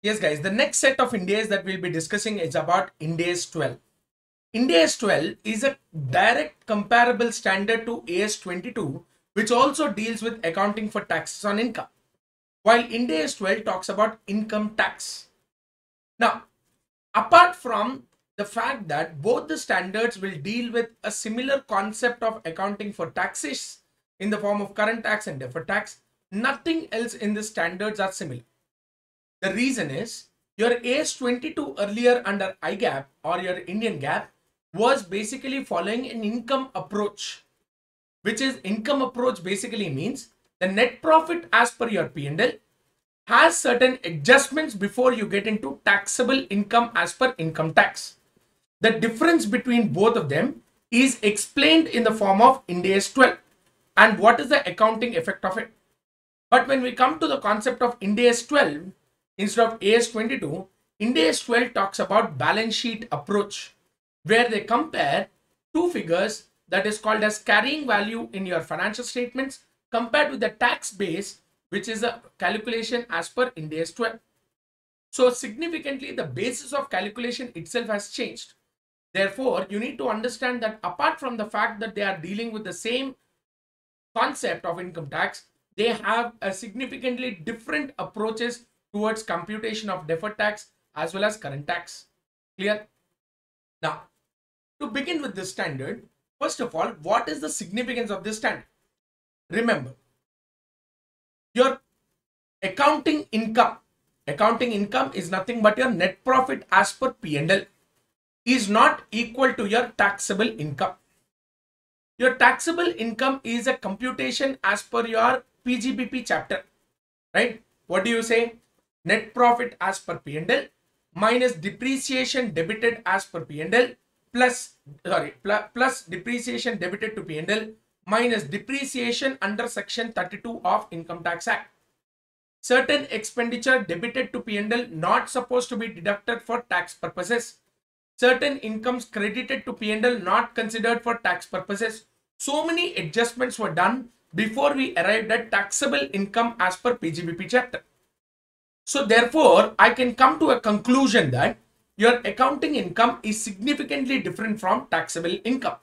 Yes, guys, the next set of Ind AS that we'll be discussing is about Ind AS 12. Ind AS 12 is a direct comparable standard to AS 22, which also deals with accounting for taxes on income, while Ind AS 12 talks about income tax. Now, apart from the fact that both the standards will deal with a similar concept of accounting for taxes in the form of current tax and deferred tax, nothing else in the standards are similar. The reason is your AS22 earlier under IGAAP or your Indian GAAP was basically following an income approach, which is income approach basically means the net profit as per your P&L has certain adjustments before you get into taxable income as per income tax. The difference between both of them is explained in the form of Ind AS 12 and what is the accounting effect of it. But when we come to the concept of Ind AS 12, instead of AS22, Ind AS 12 talks about balance sheet approach, where they compare two figures that is called as carrying value in your financial statements compared with the tax base, which is a calculation as per Ind AS 12. So significantly, the basis of calculation itself has changed. Therefore, you need to understand that apart from the fact that they are dealing with the same concept of income tax, they have a significantly different approaches towards computation of deferred tax as well as current tax. Clear? Now, to begin with this standard, first of all, what is the significance of this standard? Remember, your accounting income, accounting income is nothing but your net profit as per P&L is not equal to your taxable income. Your taxable income is a computation as per your PGBP chapter, right? What do you say? Net profit as per P&L minus depreciation debited as per P&L plus sorry plus, plus depreciation debited to P&L minus depreciation under section 32 of income tax act. Certain expenditure debited to P&L not supposed to be deducted for tax purposes. Certain incomes credited to P&L not considered for tax purposes. So many adjustments were done before we arrived at taxable income as per PGBP chapter so therefore, I can come to a conclusion that your accounting income is significantly different from taxable income.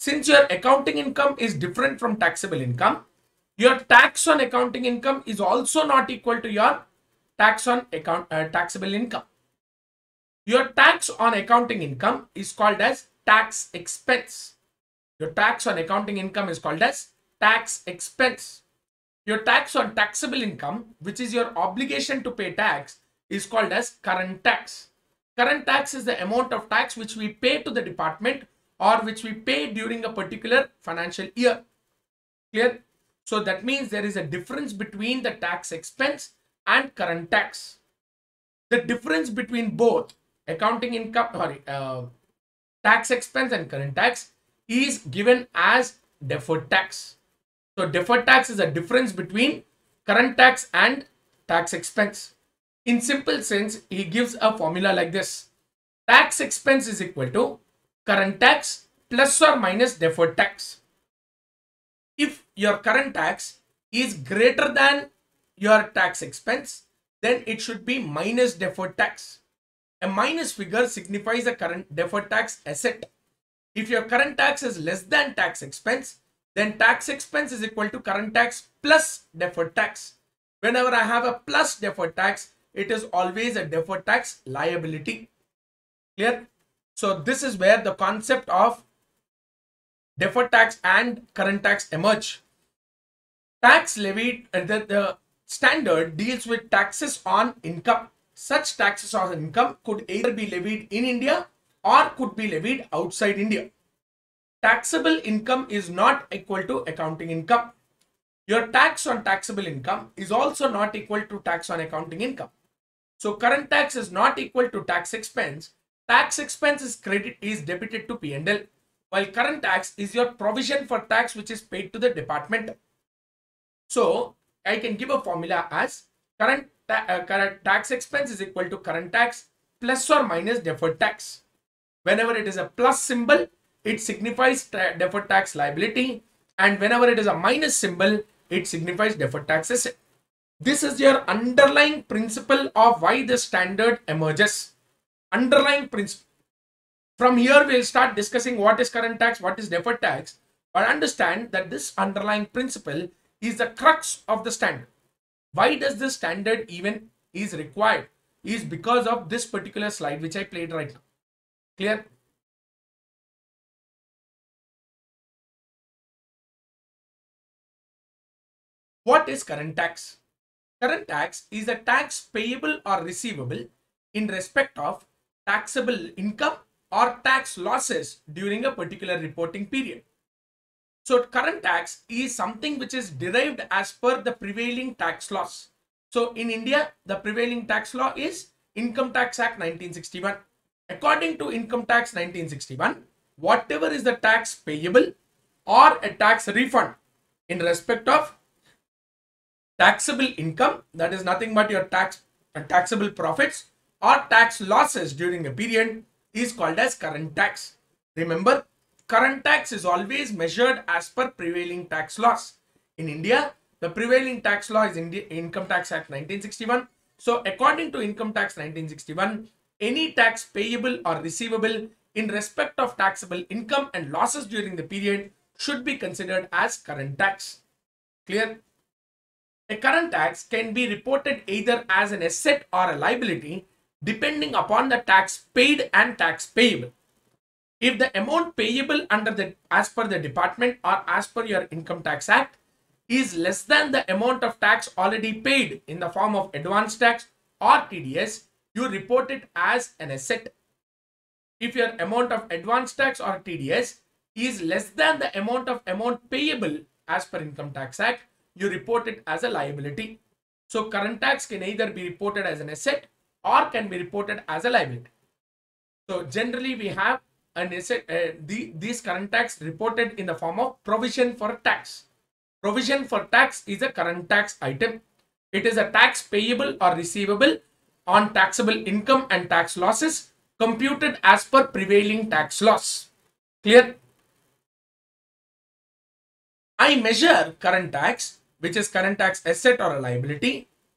Since your accounting income is different from taxable income, your tax on accounting income is also not equal to your tax on account uh, taxable income. Your tax on accounting income is called as tax expense. Your tax on accounting income is called as tax expense. Your tax on taxable income, which is your obligation to pay tax, is called as current tax. Current tax is the amount of tax which we pay to the department or which we pay during a particular financial year. Clear? So that means there is a difference between the tax expense and current tax. The difference between both accounting income, sorry, uh, tax expense and current tax is given as deferred tax. So deferred tax is a difference between current tax and tax expense. In simple sense, he gives a formula like this. Tax expense is equal to current tax plus or minus deferred tax. If your current tax is greater than your tax expense, then it should be minus deferred tax. A minus figure signifies a current deferred tax asset. If your current tax is less than tax expense, then tax expense is equal to current tax plus deferred tax. Whenever I have a plus deferred tax, it is always a deferred tax liability. Clear? So this is where the concept of deferred tax and current tax emerge. Tax levied, uh, the, the standard deals with taxes on income. Such taxes on income could either be levied in India or could be levied outside India taxable income is not equal to accounting income. Your tax on taxable income is also not equal to tax on accounting income. So current tax is not equal to tax expense. Tax expense is credit is debited to P&L while current tax is your provision for tax which is paid to the department. So I can give a formula as current, ta uh, current tax expense is equal to current tax plus or minus deferred tax. Whenever it is a plus symbol, it signifies deferred tax liability and whenever it is a minus symbol it signifies deferred tax asset This is your underlying principle of why the standard emerges. Underlying principle. From here, we'll start discussing what is current tax, what is deferred tax, but understand that this underlying principle is the crux of the standard. Why does this standard even is required? Is because of this particular slide which I played right now. Clear? What is current tax? Current tax is a tax payable or receivable in respect of taxable income or tax losses during a particular reporting period. So current tax is something which is derived as per the prevailing tax laws. So in India, the prevailing tax law is Income Tax Act 1961. According to Income Tax 1961, whatever is the tax payable or a tax refund in respect of taxable income, that is nothing but your tax uh, taxable profits or tax losses during a period is called as current tax. Remember, current tax is always measured as per prevailing tax laws. In India, the prevailing tax law is Income Tax Act 1961. So according to Income Tax 1961, any tax payable or receivable in respect of taxable income and losses during the period should be considered as current tax. Clear? A current tax can be reported either as an asset or a liability depending upon the tax paid and tax payable. If the amount payable under the as per the department or as per your income tax act is less than the amount of tax already paid in the form of advance tax or TDS, you report it as an asset. If your amount of advance tax or TDS is less than the amount of amount payable as per income tax act, you report it as a liability. So current tax can either be reported as an asset or can be reported as a liability. So generally we have an asset, uh, the, these current tax reported in the form of provision for tax. Provision for tax is a current tax item. It is a tax payable or receivable on taxable income and tax losses computed as per prevailing tax laws. Clear? I measure current tax which is current tax asset or a liability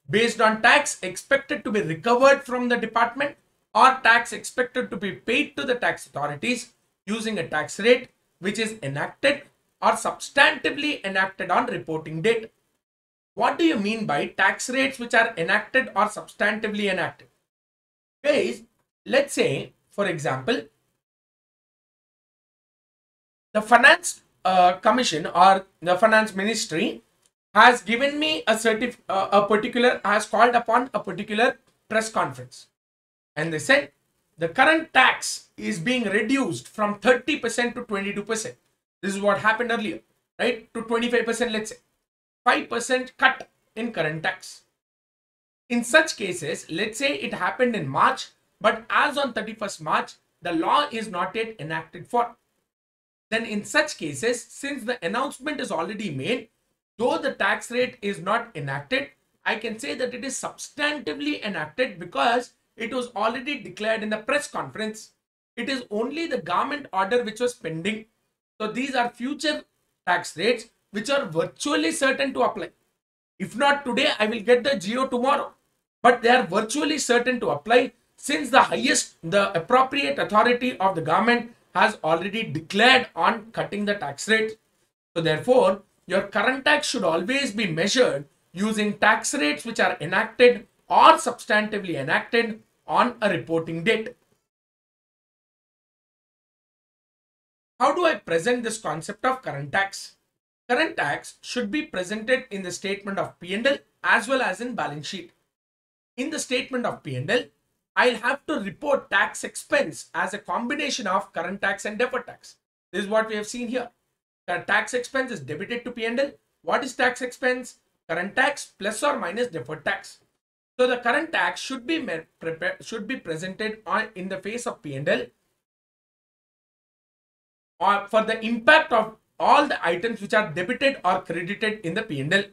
based on tax expected to be recovered from the department or tax expected to be paid to the tax authorities using a tax rate which is enacted or substantively enacted on reporting date. What do you mean by tax rates which are enacted or substantively enacted? Guys, let's say, for example, the finance uh, commission or the finance ministry has given me a certif uh, a particular has called upon a particular press conference. And they said the current tax is being reduced from 30% to 22% this is what happened earlier right? To 25% let's say. 5% cut in current tax. In such cases let's say it happened in march but as on 31st march the law is not yet enacted for. Then in such cases since the announcement is already made though the tax rate is not enacted, I can say that it is substantively enacted because it was already declared in the press conference. It is only the government order which was pending. So these are future tax rates which are virtually certain to apply. If not today, I will get the GO tomorrow. But they are virtually certain to apply since the highest, the appropriate authority of the government has already declared on cutting the tax rate. So therefore, your current tax should always be measured using tax rates which are enacted or substantively enacted on a reporting date. How do I present this concept of current tax? Current tax should be presented in the statement of P&L as well as in balance sheet. In the statement of P&L, I'll have to report tax expense as a combination of current tax and deferred tax. This is what we have seen here. The tax expense is debited to P&L. What is tax expense? Current tax plus or minus deferred tax. So the current tax should be should be presented on in the face of P&L or uh, for the impact of all the items which are debited or credited in the P&L.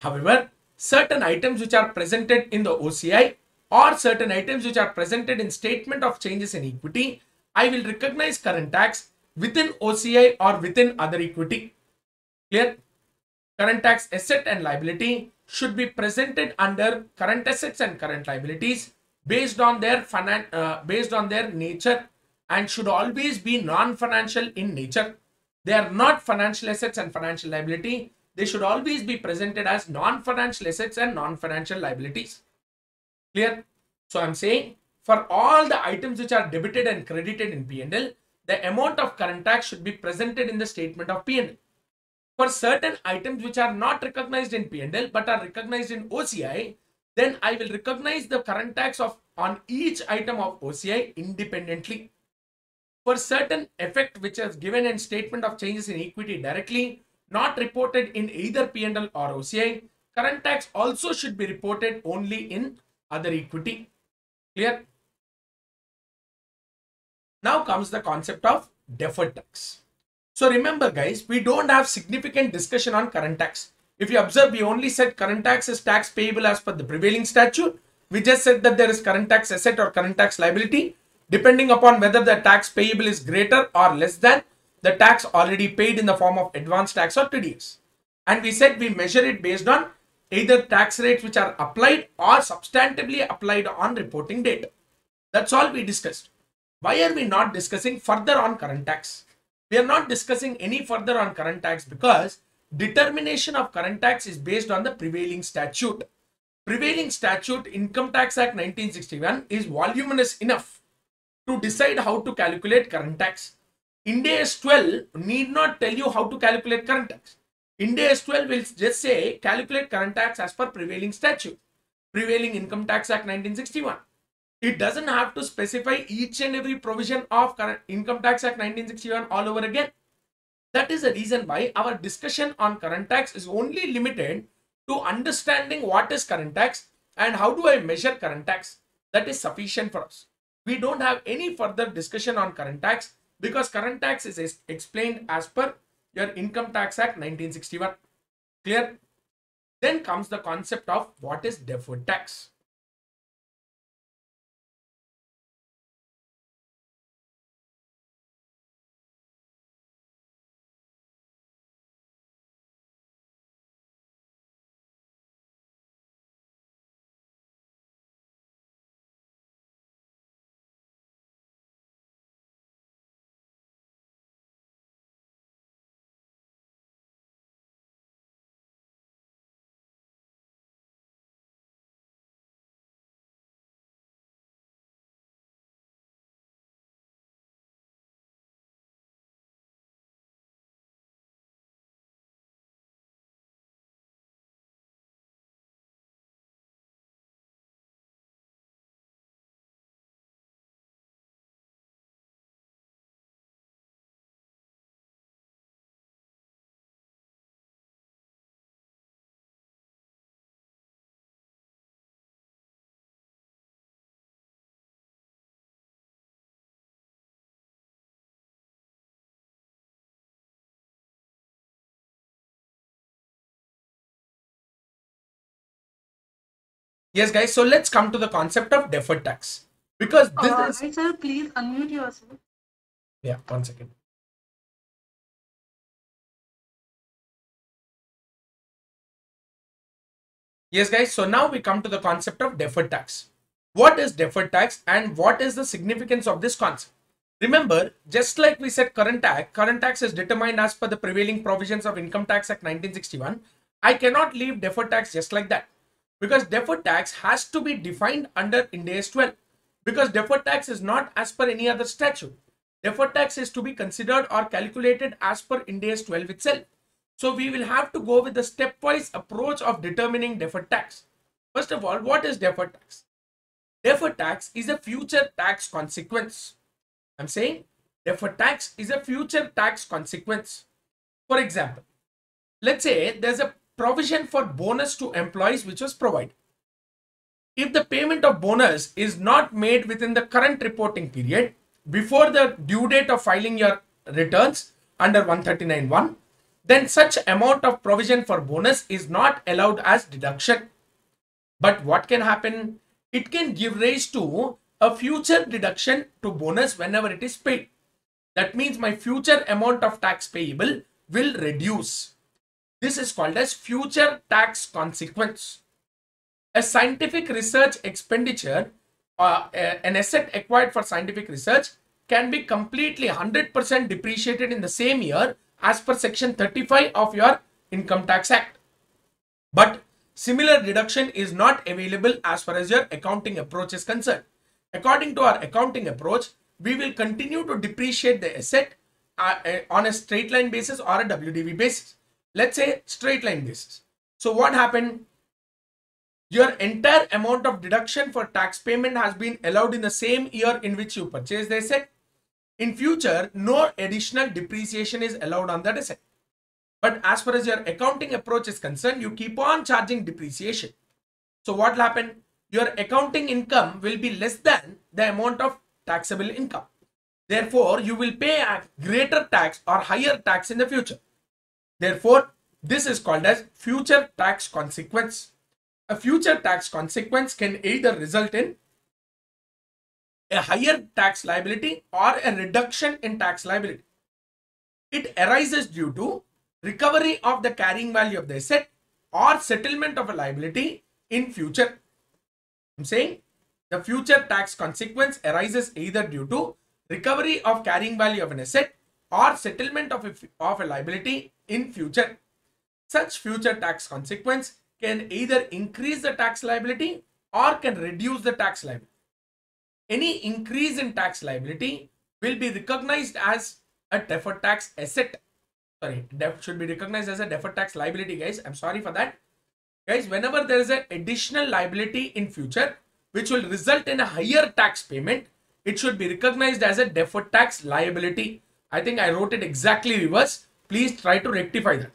However, certain items which are presented in the OCI or certain items which are presented in statement of changes in equity, I will recognize current tax within OCI or within other equity. Clear? Current tax asset and liability should be presented under current assets and current liabilities based on their finan- uh, based on their nature and should always be non-financial in nature. They are not financial assets and financial liability. They should always be presented as non-financial assets and non-financial liabilities. Clear? So I'm saying for all the items which are debited and credited in P&L, the amount of current tax should be presented in the statement of P&L. For certain items which are not recognized in P&L but are recognized in OCI, then I will recognize the current tax of on each item of OCI independently. For certain effect which is given in statement of changes in equity directly, not reported in either P&L or OCI, current tax also should be reported only in other equity. Clear? Now comes the concept of deferred tax. So remember guys, we don't have significant discussion on current tax. If you observe, we only said current tax is tax payable as per the prevailing statute. We just said that there is current tax asset or current tax liability depending upon whether the tax payable is greater or less than the tax already paid in the form of advance tax or TDS. And we said we measure it based on either tax rates which are applied or substantively applied on reporting date. That's all we discussed. Why are we not discussing further on current tax? We are not discussing any further on current tax because determination of current tax is based on the prevailing statute. Prevailing statute Income Tax Act 1961 is voluminous enough to decide how to calculate current tax. Ind AS 12 need not tell you how to calculate current tax. Ind AS 12 will just say calculate current tax as per prevailing statute. Prevailing Income Tax Act 1961 it doesn't have to specify each and every provision of current income tax act 1961 all over again. That is the reason why our discussion on current tax is only limited to understanding what is current tax and how do i measure current tax. That is sufficient for us. We don't have any further discussion on current tax because current tax is explained as per your income tax act 1961 clear? Then comes the concept of what is deferred tax Yes, guys. So let's come to the concept of deferred tax because this Uh, is sir, please unmute yourself. yeah. One second. Yes, guys. So now we come to the concept of deferred tax. What is deferred tax and what is the significance of this concept? Remember, just like we said current tax, current tax is determined as per the prevailing provisions of Income Tax Act 1961. I cannot leave deferred tax just like that because deferred tax has to be defined under Ind AS 12 because deferred tax is not as per any other statute. Deferred tax is to be considered or calculated as per Ind AS 12 itself. So we will have to go with the stepwise approach of determining deferred tax. First of all, what is deferred tax? Deferred tax is a future tax consequence. I'm saying deferred tax is a future tax consequence. For example, let's say there's a provision for bonus to employees which was provided. If the payment of bonus is not made within the current reporting period before the due date of filing your returns under 139.1, then such amount of provision for bonus is not allowed as deduction. But what can happen? It can give rise to a future deduction to bonus whenever it is paid. That means my future amount of tax payable will reduce. This is called as future tax consequence. A scientific research expenditure uh, an asset acquired for scientific research can be completely 100% depreciated in the same year as per section 35 of your income tax act. But similar deduction is not available as far as your accounting approach is concerned. According to our accounting approach, we will continue to depreciate the asset uh, uh, on a straight line basis or a WDV basis. Let's say straight line basis. So what happened? Your entire amount of deduction for tax payment has been allowed in the same year in which you purchased the asset. In future, no additional depreciation is allowed on that asset. But as far as your accounting approach is concerned, you keep on charging depreciation. So what will happen? Your accounting income will be less than the amount of taxable income. Therefore, you will pay a greater tax or higher tax in the future. Therefore, this is called as future tax consequence. A future tax consequence can either result in a higher tax liability or a reduction in tax liability. It arises due to recovery of the carrying value of the asset or settlement of a liability in future. I'm saying the future tax consequence arises either due to recovery of carrying value of an asset or settlement of a, of a liability in future. Such future tax consequence can either increase the tax liability or can reduce the tax liability. Any increase in tax liability will be recognized as a deferred tax asset sorry def should be recognized as a deferred tax liability guys i'm sorry for that guys whenever there is an additional liability in future which will result in a higher tax payment it should be recognized as a deferred tax liability i think i wrote it exactly reverse please try to rectify that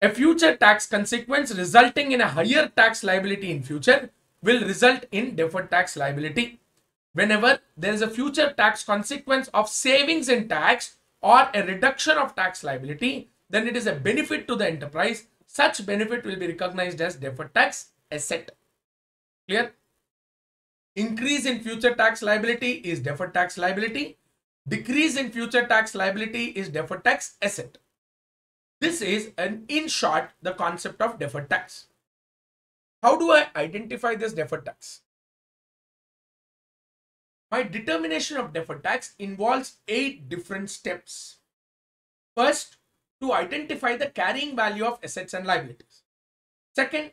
a future tax consequence resulting in a higher tax liability in future will result in deferred tax liability whenever there is a future tax consequence of savings in tax or a reduction of tax liability, then it is a benefit to the enterprise. Such benefit will be recognized as deferred tax asset. Clear? Increase in future tax liability is deferred tax liability. Decrease in future tax liability is deferred tax asset. This is an in short the concept of deferred tax. How do I identify this deferred tax? My determination of deferred tax involves eight different steps. First, to identify the carrying value of assets and liabilities. Second,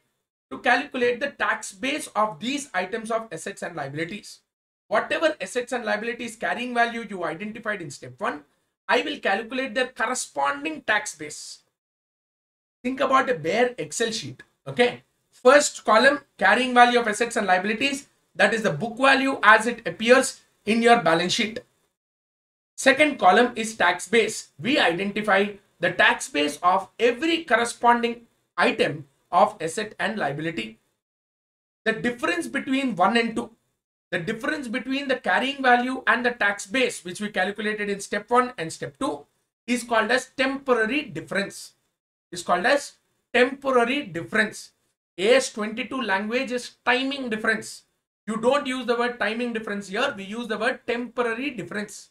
to calculate the tax base of these items of assets and liabilities. Whatever assets and liabilities carrying value you identified in step 1, I will calculate their corresponding tax base. Think about a bare Excel sheet. Okay. First column carrying value of assets and liabilities that is the book value as it appears in your balance sheet. Second column is tax base. We identify the tax base of every corresponding item of asset and liability. The difference between 1 and 2, the difference between the carrying value and the tax base which we calculated in step 1 and step 2 is called as temporary difference. Is called as temporary difference. AS22 language is timing difference. You don't use the word timing difference here. We use the word temporary difference.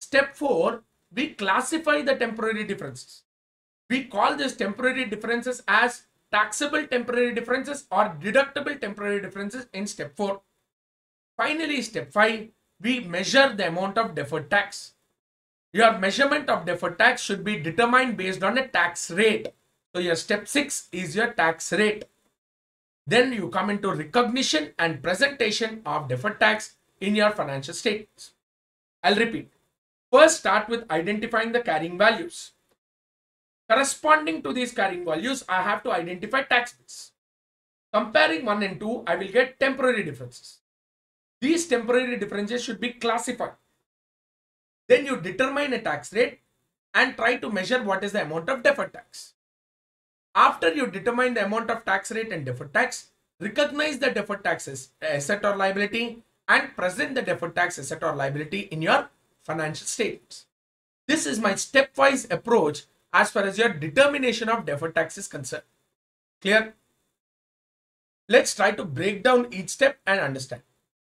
Step 4, we classify the temporary differences. We call these temporary differences as taxable temporary differences or deductible temporary differences in step 4. Finally, step 5, we measure the amount of deferred tax. Your measurement of deferred tax should be determined based on a tax rate. So your step 6 is your tax rate. Then you come into recognition and presentation of deferred tax in your financial statements. I'll repeat. First start with identifying the carrying values. Corresponding to these carrying values, I have to identify tax base. Comparing 1 and 2, I will get temporary differences. These temporary differences should be classified. Then you determine a tax rate and try to measure what is the amount of deferred tax. After you determine the amount of tax rate and deferred tax, recognize the deferred taxes asset or liability and present the deferred tax asset or liability in your financial statements. This is my stepwise approach as far as your determination of deferred tax is concerned. Clear? Let's try to break down each step and understand.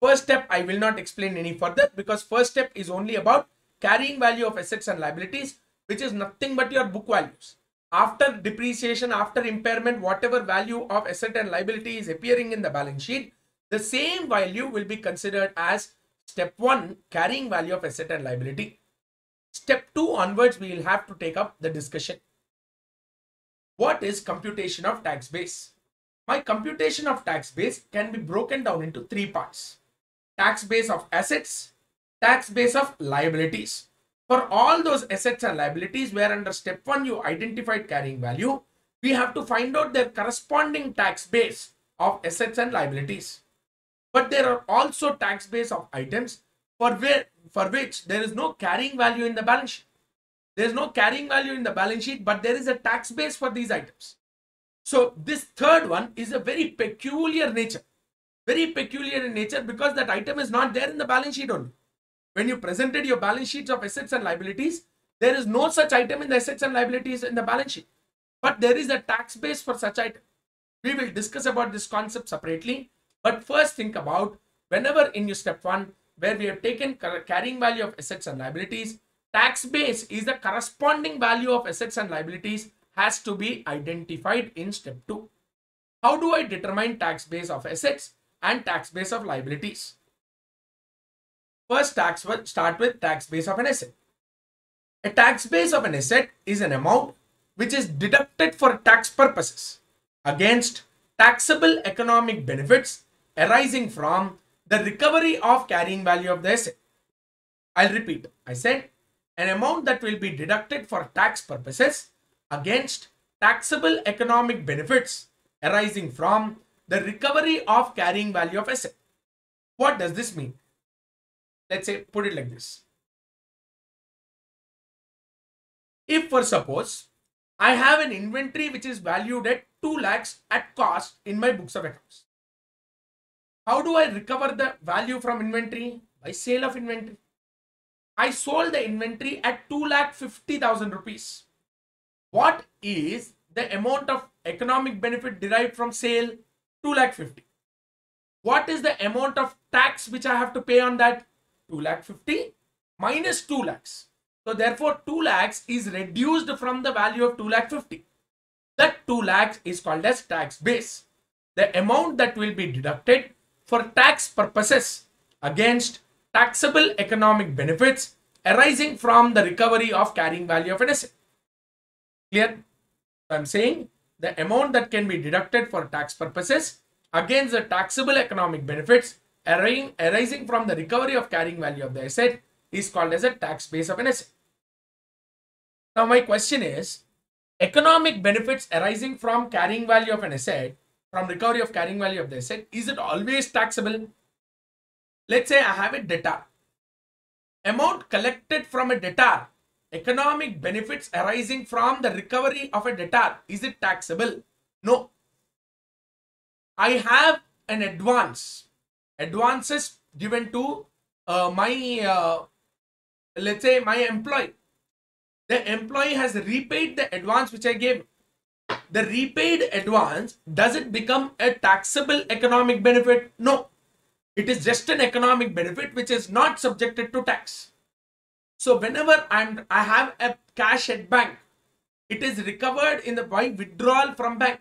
First step, I will not explain any further because first step is only about carrying value of assets and liabilities, which is nothing but your book values. after depreciation, after impairment, whatever value of asset and liability is appearing in the balance sheet, the same value will be considered as step one carrying value of asset and liability. Step two onwards, we will have to take up the discussion. What is computation of tax base? My computation of tax base can be broken down into three parts. Tax base of assets, tax base of liabilities. For all those assets and liabilities where under step 1 you identified carrying value, we have to find out their corresponding tax base of assets and liabilities. But there are also tax base of items for, where, for which there is no carrying value in the balance sheet. There is no carrying value in the balance sheet, but there is a tax base for these items. So this third one is a very peculiar nature. Very peculiar in nature because that item is not there in the balance sheet only. When you presented your balance sheets of assets and liabilities, there is no such item in the assets and liabilities in the balance sheet. But there is a tax base for such item. We will discuss about this concept separately. But first think about whenever in your step one, where we have taken carrying value of assets and liabilities, tax base is the corresponding value of assets and liabilities has to be identified in step 2. How do I determine tax base of assets and tax base of liabilities? First tax will start with tax base of an asset. A tax base of an asset is an amount which is deducted for tax purposes against taxable economic benefits arising from the recovery of carrying value of the asset. I'll repeat. I said an amount that will be deducted for tax purposes against taxable economic benefits arising from the recovery of carrying value of asset. What does this mean? Let's say, put it like this. If for suppose, I have an inventory which is valued at 2 lakhs at cost in my books of accounts. How do I recover the value from inventory? By sale of inventory. I sold the inventory at 2 lakh 50,000 rupees what is the amount of economic benefit derived from sale 2 lakh 50 what is the amount of tax which i have to pay on that? 2 lakh 50 minus 2 lakhs. So therefore 2 lakhs is reduced from the value of 2 lakh 50 that 2 lakhs is called as tax base. The amount that will be deducted for tax purposes against taxable economic benefits arising from the recovery of carrying value of an asset. Clear? I'm saying the amount that can be deducted for tax purposes against the taxable economic benefits arising, from the recovery of carrying value of the asset is called as a tax base of an asset. Now my question is, economic benefits arising from carrying value of an asset, from recovery of carrying value of the asset, is it always taxable? Let's say I have a debtor. Amount collected from a debtor economic benefits arising from the recovery of a debtor, is it taxable? No. I have an advance. Advances given to uh, my, uh, let's say my employee. The employee has repaid the advance which I gave. The repaid advance, does it become a taxable economic benefit? No. It is just an economic benefit which is not subjected to tax. So whenever I'm, I have a cash at bank, it is recovered in the by withdrawal from bank.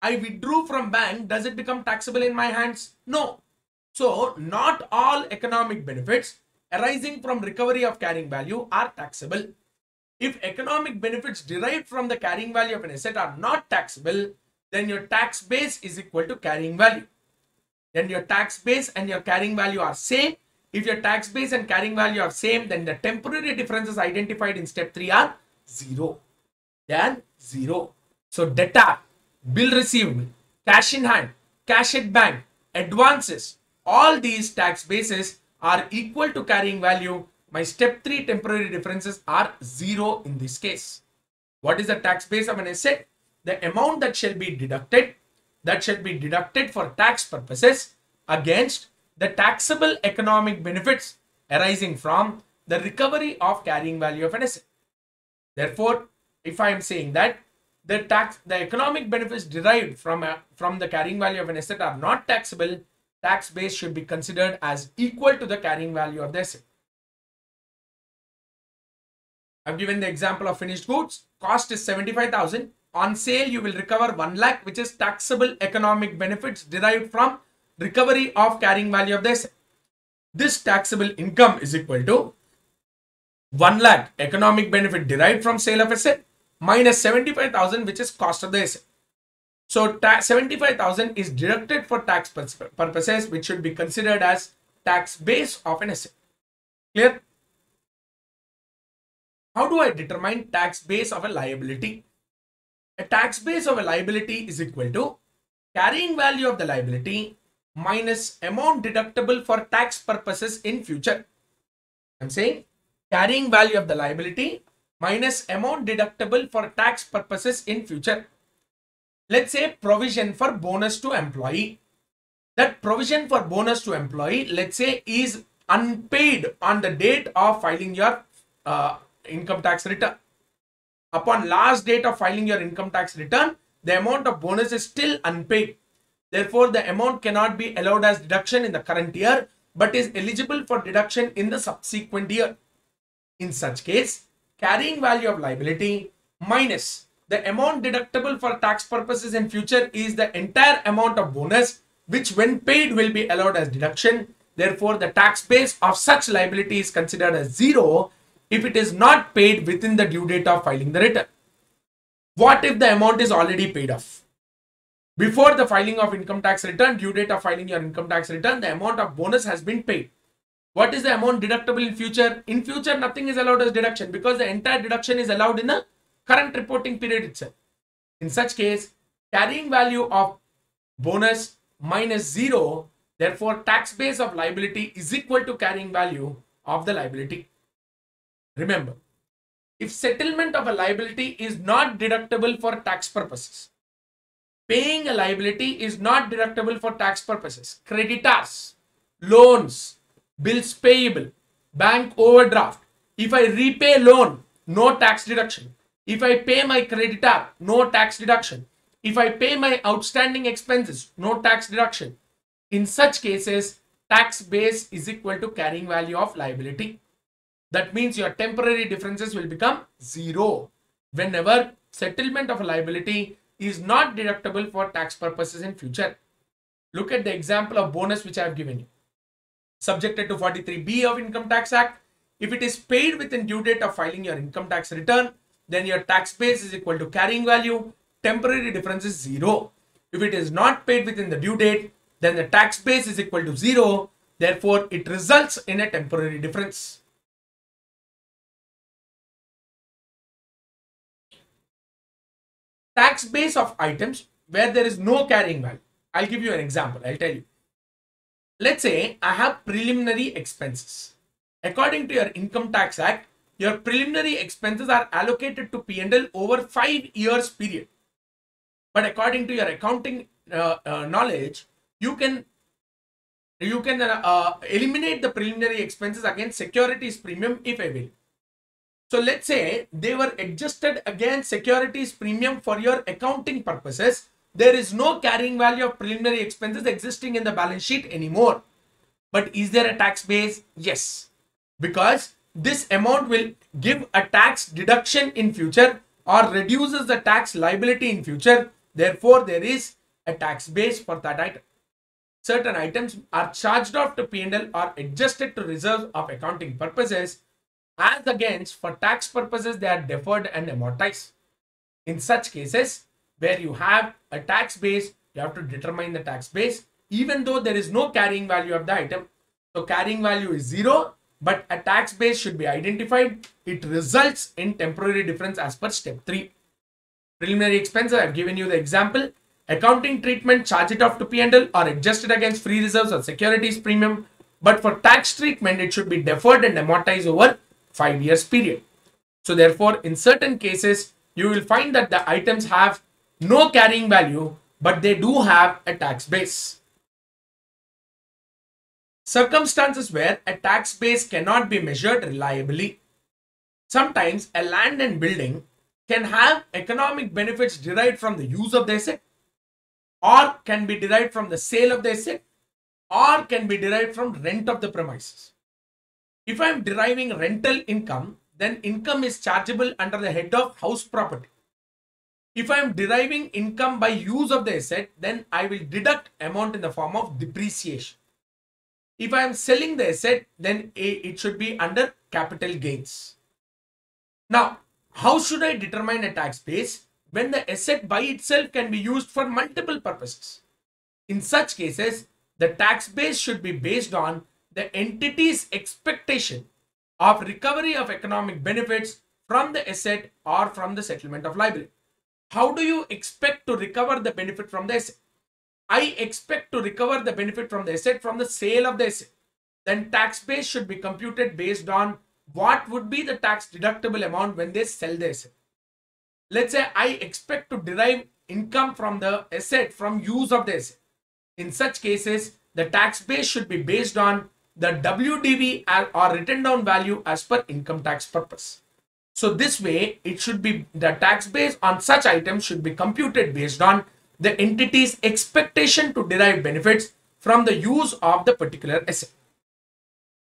I withdrew from bank. Does it become taxable in my hands? No. So not all economic benefits arising from recovery of carrying value are taxable. If economic benefits derived from the carrying value of an asset are not taxable, then your tax base is equal to carrying value. Then your tax base and your carrying value are same if your tax base and carrying value are same, then the temporary differences identified in step 3 are 0. Then 0. So data, bill received, cash in hand, cash at bank, advances, all these tax bases are equal to carrying value. My step 3 temporary differences are 0 in this case. What is the tax base of an asset? The amount that shall be deducted, that shall be deducted for tax purposes against the taxable economic benefits arising from the recovery of carrying value of an asset. Therefore, if I am saying that the tax, the economic benefits derived from, a, from the carrying value of an asset are not taxable, tax base should be considered as equal to the carrying value of the asset. I've given the example of finished goods. Cost is 75,000. On sale, you will recover 1 lakh, which is taxable economic benefits derived from recovery of carrying value of the asset. This taxable income is equal to 1 lakh economic benefit derived from sale of asset minus 75,000, which is cost of the asset. So 75,000 is deducted for tax purposes, which should be considered as tax base of an asset. Clear? How do I determine tax base of a liability? A tax base of a liability is equal to carrying value of the liability minus amount deductible for tax purposes in future. I'm saying carrying value of the liability minus amount deductible for tax purposes in future. Let's say provision for bonus to employee. That provision for bonus to employee, let's say is unpaid on the date of filing your uh, income tax return. Upon last date of filing your income tax return, the amount of bonus is still unpaid. Therefore, the amount cannot be allowed as deduction in the current year, but is eligible for deduction in the subsequent year. In such case, carrying value of liability minus the amount deductible for tax purposes in future is the entire amount of bonus which when paid will be allowed as deduction. Therefore, the tax base of such liability is considered as zero if it is not paid within the due date of filing the return. What if the amount is already paid off? Before the filing of income tax return, due date of filing your income tax return, the amount of bonus has been paid. What is the amount deductible in future? In future, nothing is allowed as deduction because the entire deduction is allowed in the current reporting period itself. In such case, carrying value of bonus minus zero, therefore tax base of liability is equal to carrying value of the liability. Remember, if settlement of a liability is not deductible for tax purposes, paying a liability is not deductible for tax purposes, creditors, loans, bills payable, bank overdraft, if I repay loan, no tax deduction. If I pay my creditor, no tax deduction. If I pay my outstanding expenses, no tax deduction. In such cases, tax base is equal to carrying value of liability. That means your temporary differences will become zero whenever settlement of a liability is not deductible for tax purposes in future. Look at the example of bonus which I have given you. Subjected to 43B of Income Tax Act, if it is paid within due date of filing your income tax return, then your tax base is equal to carrying value. Temporary difference is zero. If it is not paid within the due date, then the tax base is equal to zero. Therefore, it results in a temporary difference. Tax base of items where there is no carrying value. I'll give you an example. I'll tell you. Let's say I have preliminary expenses. According to your Income Tax Act, your preliminary expenses are allocated to P&L over 5 years period. But according to your accounting uh, uh, knowledge, you can you can uh, uh eliminate the preliminary expenses against securities premium if available. So let's say they were adjusted against securities premium for your accounting purposes. There is no carrying value of preliminary expenses existing in the balance sheet anymore. But is there a tax base? Yes. Because this amount will give a tax deduction in future or reduces the tax liability in future. Therefore, there is a tax base for that item. Certain items are charged off to P&L or adjusted to reserves of accounting purposes as against for tax purposes they are deferred and amortized. In such cases where you have a tax base, you have to determine the tax base even though there is no carrying value of the item. So carrying value is zero, but a tax base should be identified. It results in temporary difference as per step three. Preliminary expenses, I've given you the example. Accounting treatment, charge it off to P&L or adjusted against free reserves or securities premium. But for tax treatment, it should be deferred and amortized over 5 years period. So therefore, in certain cases, you will find that the items have no carrying value, but they do have a tax base. Circumstances where a tax base cannot be measured reliably. Sometimes a land and building can have economic benefits derived from the use of the asset or can be derived from the sale of the asset or can be derived from rent of the premises. If I'm deriving rental income, then income is chargeable under the head of house property. If I am deriving income by use of the asset, then I will deduct amount in the form of depreciation. If I am selling the asset, then it should be under capital gains. Now, how should I determine a tax base when the asset by itself can be used for multiple purposes? In such cases, the tax base should be based on the entity's expectation of recovery of economic benefits from the asset or from the settlement of liability. How do you expect to recover the benefit from the asset? I expect to recover the benefit from the asset from the sale of the asset. Then tax base should be computed based on what would be the tax deductible amount when they sell the asset. Let's say I expect to derive income from the asset from use of the asset. In such cases, the tax base should be based on the WDV or written down value as per income tax purpose. So this way, it should be the tax base on such items should be computed based on the entity's expectation to derive benefits from the use of the particular asset.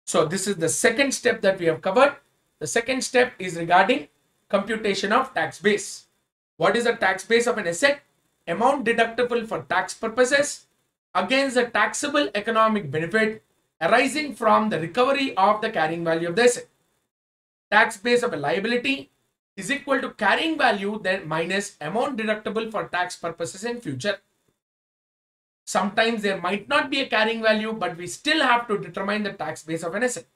So this is the second step that we have covered. The second step is regarding computation of tax base. What is the tax base of an asset? Amount deductible for tax purposes against the taxable economic benefit arising from the recovery of the carrying value of the asset. Tax base of a liability is equal to carrying value then minus amount deductible for tax purposes in future. Sometimes there might not be a carrying value, but we still have to determine the tax base of an asset.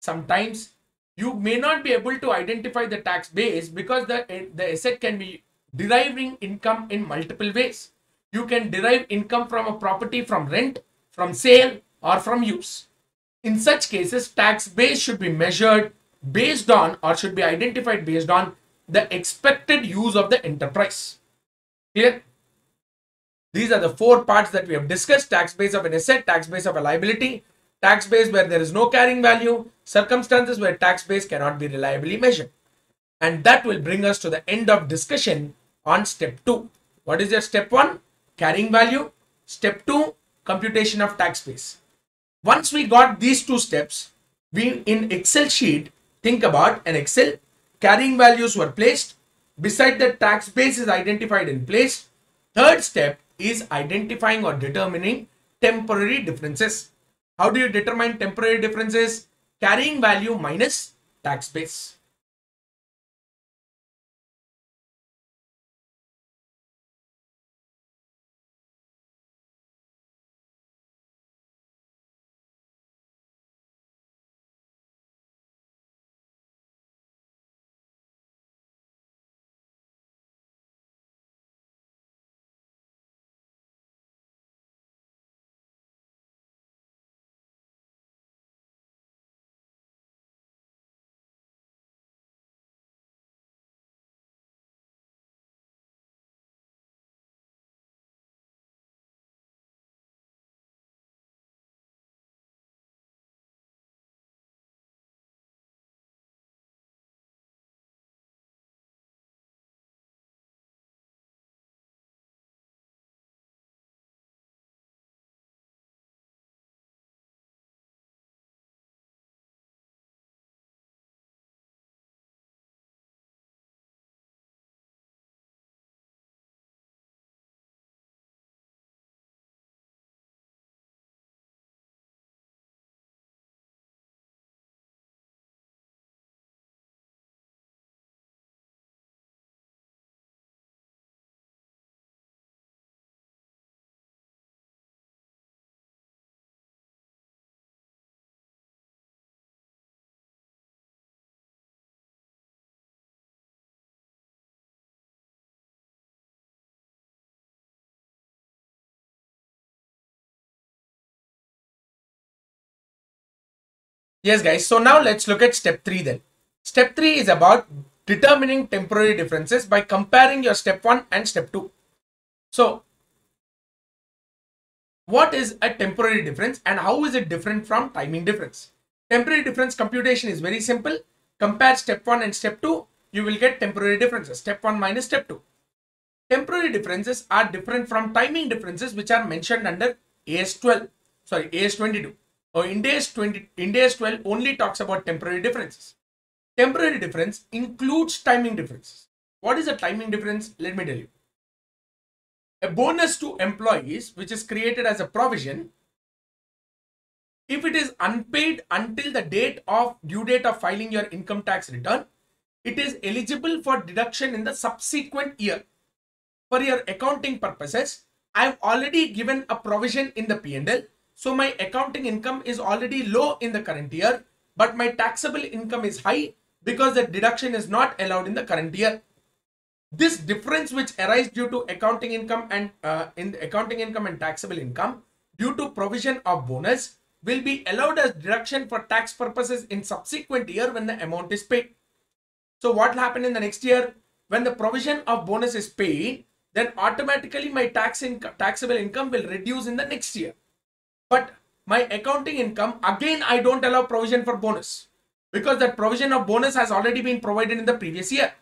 Sometimes you may not be able to identify the tax base because the, the asset can be deriving income in multiple ways. You can derive income from a property from rent, from sale, or from use. In such cases, tax base should be measured based on or should be identified based on the expected use of the enterprise. Clear? These are the four parts that we have discussed. Tax base of an asset, tax base of a liability, tax base where there is no carrying value, circumstances where tax base cannot be reliably measured. And that will bring us to the end of discussion on step 2. What is your step 1? Carrying value. Step 2, computation of tax base. Once we got these two steps, we in Excel sheet think about an Excel carrying values were placed beside the tax base is identified in place. Third step is identifying or determining temporary differences. How do you determine temporary differences? Carrying value minus tax base. Yes, guys. So now let's look at step three then. Step three is about determining temporary differences by comparing your step one and step two. So what is a temporary difference and how is it different from timing difference? Temporary difference computation is very simple. Compare step one and step two, you will get temporary differences. Step one minus step two. Temporary differences are different from timing differences which are mentioned under AS12, sorry, AS22. Now, Ind AS 20, Ind AS 12 only talks about temporary differences. Temporary difference includes timing differences. What is a timing difference? Let me tell you. A bonus to employees, which is created as a provision, if it is unpaid until the date of due date of filing your income tax return, it is eligible for deduction in the subsequent year. For your accounting purposes, I have already given a provision in the P&L so my accounting income is already low in the current year, but my taxable income is high because the deduction is not allowed in the current year. This difference which arises due to accounting income and uh, in accounting income and taxable income due to provision of bonus will be allowed as deduction for tax purposes in subsequent year when the amount is paid. So what will happen in the next year? When the provision of bonus is paid, then automatically my tax taxable income will reduce in the next year. But my accounting income, again, I don't allow provision for bonus because that provision of bonus has already been provided in the previous year.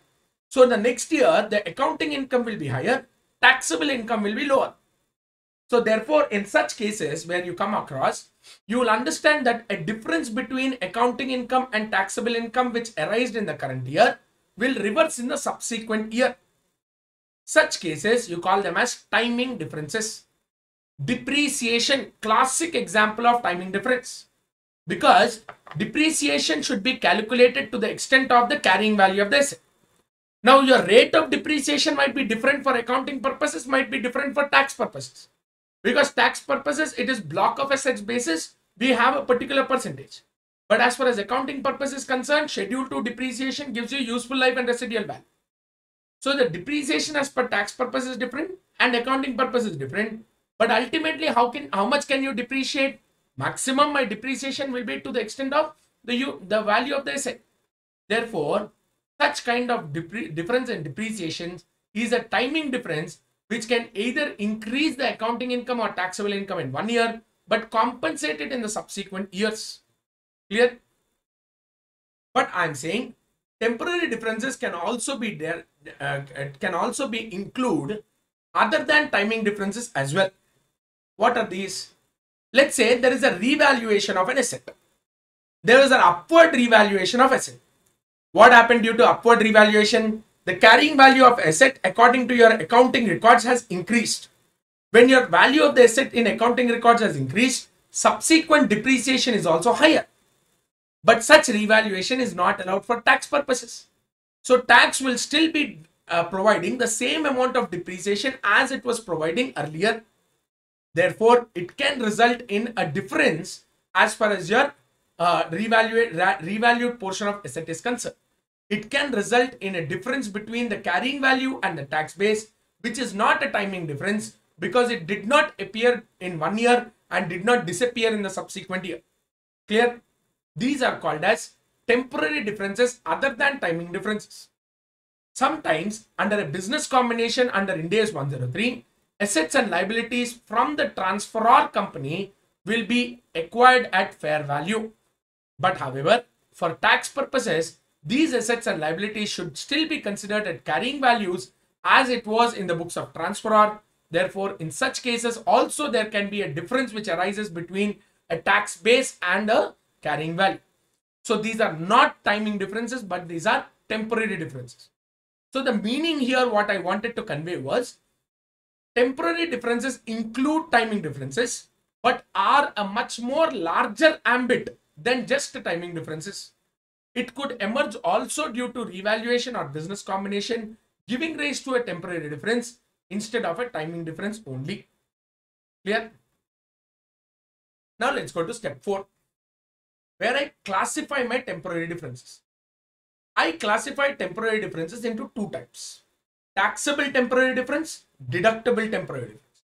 So in the next year, the accounting income will be higher, taxable income will be lower. So therefore, in such cases where you come across, you will understand that a difference between accounting income and taxable income which arose in the current year will reverse in the subsequent year. Such cases, you call them as timing differences. Depreciation, classic example of timing difference. Because depreciation should be calculated to the extent of the carrying value of the asset. Now, your rate of depreciation might be different for accounting purposes, might be different for tax purposes. Because tax purposes, it is block of assets basis, we have a particular percentage. But as far as accounting purpose is concerned, schedule 2 depreciation gives you useful life and residual value. So the depreciation as per tax purpose is different and accounting purpose is different. But ultimately, how can how much can you depreciate? Maximum my depreciation will be to the extent of the you the value of the asset. Therefore, such kind of difference in depreciation is a timing difference which can either increase the accounting income or taxable income in one year but compensate it in the subsequent years. Clear? But I'm saying temporary differences can also be there uh, can also be include other than timing differences as well what are these? Let's say there is a revaluation of an asset. There is an upward revaluation of asset. What happened due to upward revaluation? The carrying value of asset according to your accounting records has increased. When your value of the asset in accounting records has increased subsequent depreciation is also higher. But such revaluation is not allowed for tax purposes. So tax will still be uh, providing the same amount of depreciation as it was providing earlier. Therefore, it can result in a difference as far as your uh, revaluate, revalued portion of asset is concerned. It can result in a difference between the carrying value and the tax base, which is not a timing difference because it did not appear in one year and did not disappear in the subsequent year. Clear? These are called as temporary differences other than timing differences. Sometimes under a business combination under Ind AS 103, assets and liabilities from the transferor company will be acquired at fair value. But however, for tax purposes, these assets and liabilities should still be considered at carrying values as it was in the books of transferor. Therefore, in such cases also there can be a difference which arises between a tax base and a carrying value. So these are not timing differences, but these are temporary differences. So the meaning here, what I wanted to convey was temporary differences include timing differences, but are a much more larger ambit than just timing differences. It could emerge also due to revaluation or business combination, giving rise to a temporary difference instead of a timing difference only. Clear? Now let's go to step 4 where I classify my temporary differences. I classify temporary differences into two types. Taxable temporary difference, deductible temporary difference.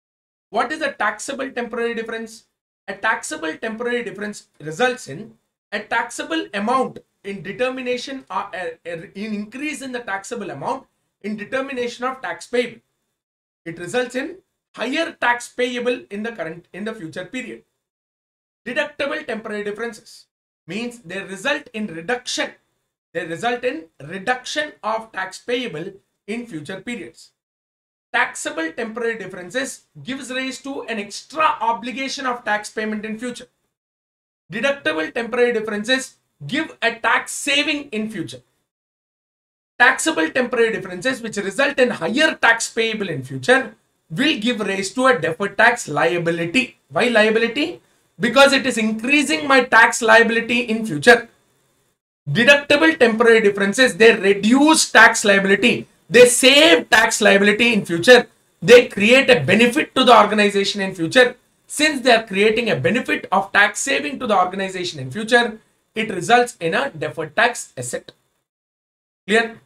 What is a taxable temporary difference? A taxable temporary difference results in a taxable amount in determination or uh, in increase in the taxable amount in determination of tax payable. It results in higher tax payable in the current in the future period. Deductible temporary differences means they result in reduction. They result in reduction of tax payable in future periods. Taxable temporary differences gives rise to an extra obligation of tax payment in future. Deductible temporary differences give a tax saving in future. Taxable temporary differences which result in higher tax payable in future will give rise to a deferred tax liability. Why liability? Because it is increasing my tax liability in future. Deductible temporary differences, they reduce tax liability. They save tax liability in future. They create a benefit to the organization in future. Since they are creating a benefit of tax saving to the organization in future, it results in a deferred tax asset. Clear?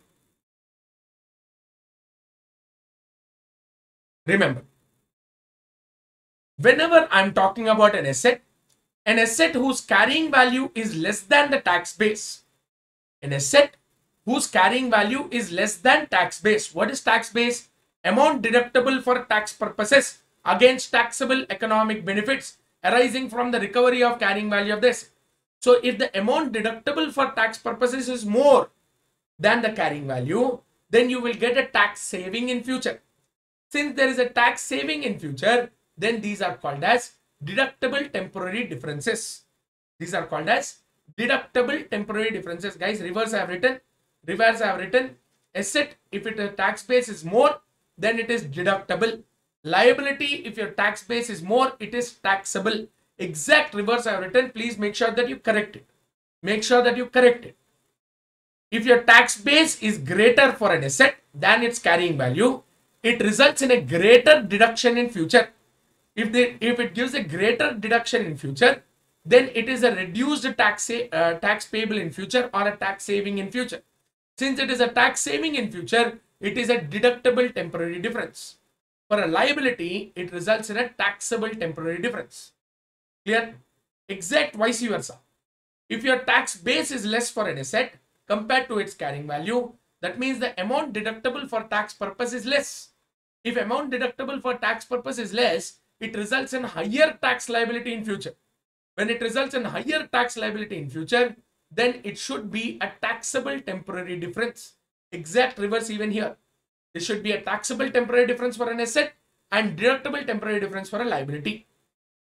Remember, whenever I'm talking about an asset, an asset whose carrying value is less than the tax base, an asset whose carrying value is less than tax base. What is tax base? Amount deductible for tax purposes against taxable economic benefits arising from the recovery of carrying value of this. So if the amount deductible for tax purposes is more than the carrying value, then you will get a tax saving in future. Since there is a tax saving in future, then these are called as deductible temporary differences. These are called as deductible temporary differences. Guys, reverse I have written. Reverse I have written. Asset, if it tax base is more, then it is deductible. Liability, if your tax base is more, it is taxable. Exact reverse I have written. Please make sure that you correct it. Make sure that you correct it. If your tax base is greater for an asset than its carrying value, it results in a greater deduction in future. If they if it gives a greater deduction in future, then it is a reduced tax uh, tax payable in future or a tax saving in future. Since it is a tax saving in future, it is a deductible temporary difference. For a liability, it results in a taxable temporary difference. Clear? Exact vice versa. If your tax base is less for an asset compared to its carrying value, that means the amount deductible for tax purpose is less. If amount deductible for tax purpose is less, it results in higher tax liability in future. When it results in higher tax liability in future, then it should be a taxable temporary difference. Exact reverse even here. This should be a taxable temporary difference for an asset and deductible temporary difference for a liability.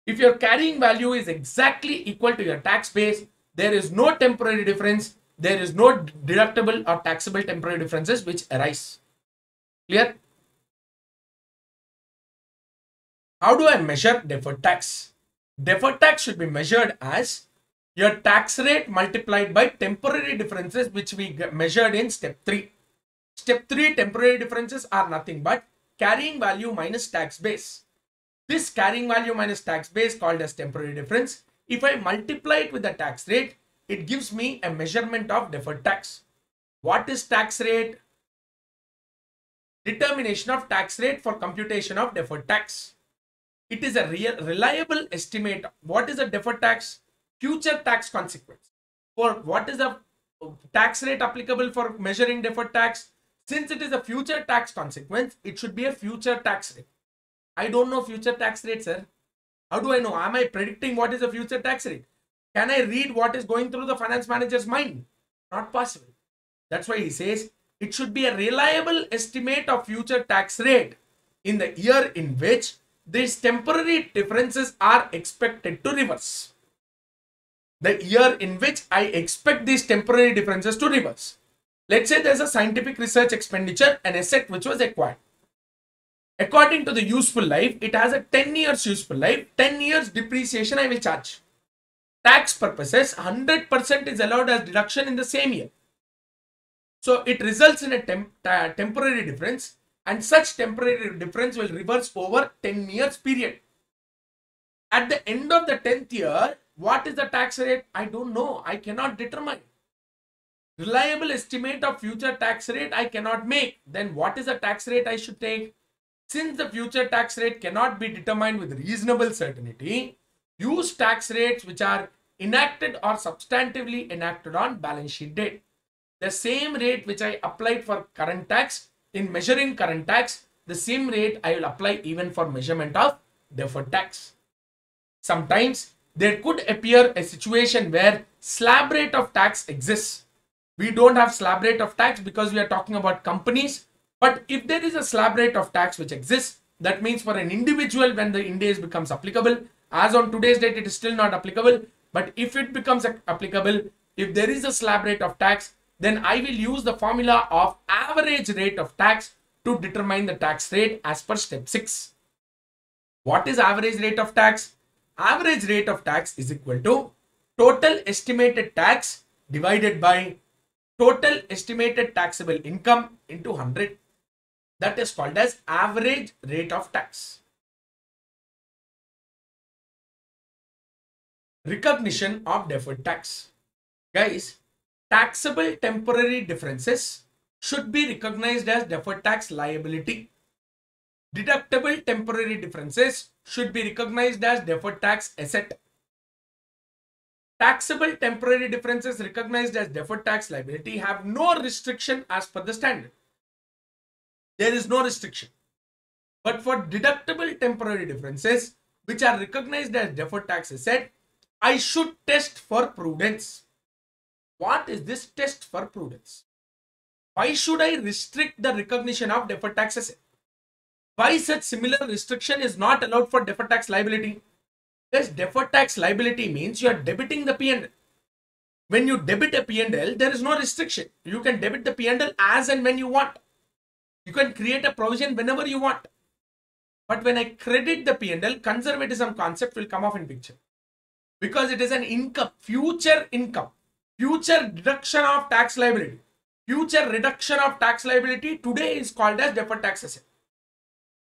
If your carrying value is exactly equal to your tax base, there is no temporary difference. There is no deductible or taxable temporary differences which arise. Clear? How do I measure deferred tax? Deferred tax should be measured as your tax rate multiplied by temporary differences which we measured in step 3. Step 3 temporary differences are nothing but carrying value minus tax base. This carrying value minus tax base called as temporary difference. If I multiply it with the tax rate, it gives me a measurement of deferred tax. What is tax rate? Determination of tax rate for computation of deferred tax. It is a real reliable estimate. What is a deferred tax? Future tax consequence. For what is the uh, tax rate applicable for measuring deferred tax? Since it is a future tax consequence, it should be a future tax rate. I don't know future tax rate, sir. How do I know? Am I predicting what is the future tax rate? Can I read what is going through the finance manager's mind? Not possible. That's why he says it should be a reliable estimate of future tax rate in the year in which these temporary differences are expected to reverse. The year in which I expect these temporary differences to reverse. Let's say there's a scientific research expenditure, an asset which was acquired. According to the useful life, it has a 10 years useful life, 10 years depreciation I will charge. Tax purposes, 100% is allowed as deduction in the same year. So it results in a temp temporary difference and such temporary difference will reverse over 10 years period. At the end of the 10th year, what is the tax rate? I don't know. I cannot determine. Reliable estimate of future tax rate I cannot make. Then what is the tax rate I should take? Since the future tax rate cannot be determined with reasonable certainty, use tax rates which are enacted or substantively enacted on balance sheet date. The same rate which I applied for current tax in measuring current tax, the same rate I will apply even for measurement of deferred tax. Sometimes there could appear a situation where slab rate of tax exists. We don't have slab rate of tax because we are talking about companies but if there is a slab rate of tax which exists, that means for an individual when the Ind AS becomes applicable, as on today's date it is still not applicable, but if it becomes applicable, if there is a slab rate of tax, then I will use the formula of average rate of tax to determine the tax rate as per step 6. What is average rate of tax? Average rate of tax is equal to total estimated tax divided by total estimated taxable income into 100. That is called as average rate of tax. Recognition of deferred tax. Guys, taxable temporary differences should be recognized as deferred tax liability. Deductible temporary differences should be recognized as deferred tax asset. Taxable temporary differences recognized as deferred tax liability have no restriction as per the standard. There is no restriction. But for deductible temporary differences, which are recognized as deferred tax asset, I should test for prudence. What is this test for prudence? Why should I restrict the recognition of deferred tax asset? Why such similar restriction is not allowed for deferred tax liability? Yes, deferred tax liability means you are debiting the P&L. When you debit a P&L, there is no restriction. You can debit the P&L as and when you want. You can create a provision whenever you want. But when I credit the P&L, conservatism concept will come off in picture. Because it is an income, future income, future deduction of tax liability. Future reduction of tax liability today is called as deferred tax asset.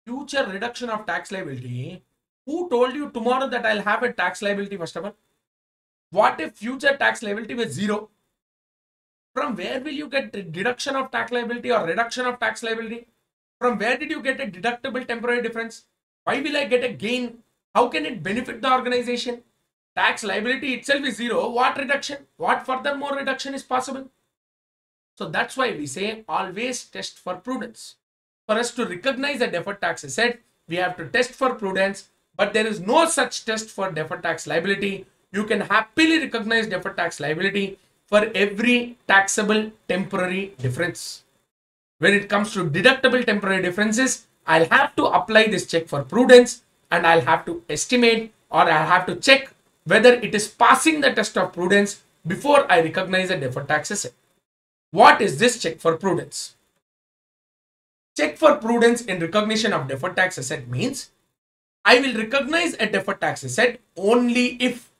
Future reduction of tax liability who told you tomorrow that I'll have a tax liability first of all? What if future tax liability was zero? From where will you get deduction of tax liability or reduction of tax liability? From where did you get a deductible temporary difference? Why will I get a gain? How can it benefit the organization? Tax liability itself is zero. What reduction? What furthermore reduction is possible? So that's why we say always test for prudence. For us to recognize a deferred tax asset, we have to test for prudence but there is no such test for deferred tax liability. You can happily recognize deferred tax liability for every taxable temporary difference. When it comes to deductible temporary differences, I'll have to apply this check for prudence and I'll have to estimate or I'll have to check whether it is passing the test of prudence before I recognize a deferred tax asset. What is this check for prudence? Check for prudence in recognition of deferred tax asset means I will recognize a deferred tax asset only if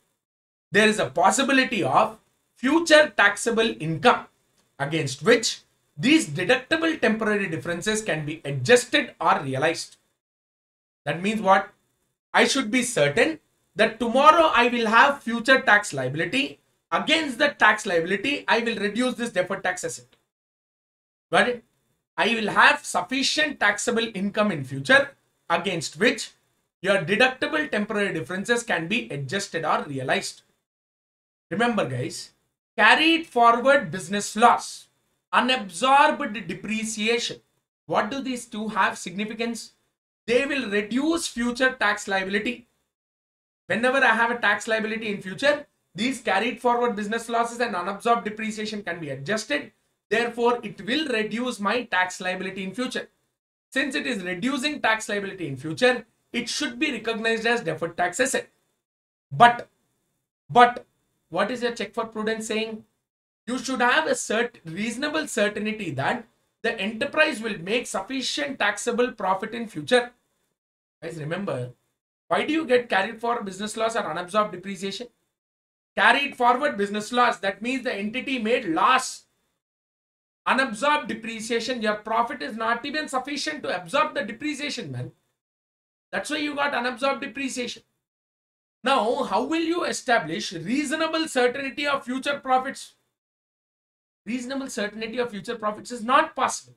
there is a possibility of future taxable income against which these deductible temporary differences can be adjusted or realized. That means what? I should be certain that tomorrow I will have future tax liability. Against the tax liability, I will reduce this deferred tax asset. Got it? I will have sufficient taxable income in future against which your deductible temporary differences can be adjusted or realized. Remember guys, carried forward business loss, unabsorbed depreciation. What do these two have significance? They will reduce future tax liability. Whenever I have a tax liability in future, these carried forward business losses and unabsorbed depreciation can be adjusted. Therefore, it will reduce my tax liability in future. Since it is reducing tax liability in future, it should be recognized as deferred tax asset. But, but what is your check for prudence saying? You should have a cert reasonable certainty that the enterprise will make sufficient taxable profit in future. Guys, remember, why do you get carried forward business loss or unabsorbed depreciation? Carried forward business loss, that means the entity made loss. Unabsorbed depreciation, your profit is not even sufficient to absorb the depreciation, man. That's why you got unabsorbed depreciation. Now, how will you establish reasonable certainty of future profits? Reasonable certainty of future profits is not possible.